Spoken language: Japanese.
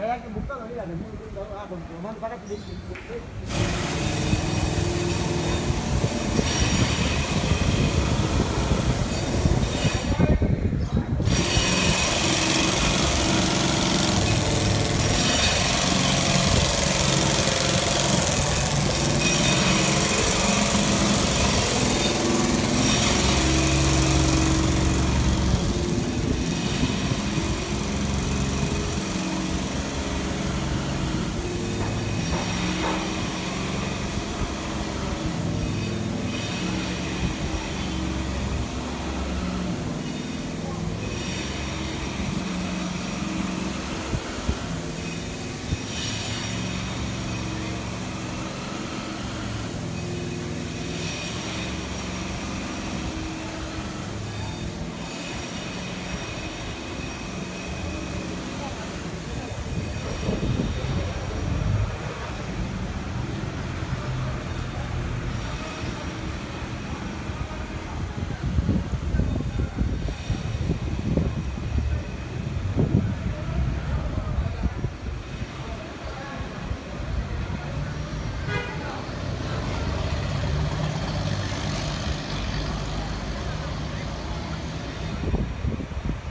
Kaya kung bukta na nila, nagmundo daw ako. Kumahan para kulit.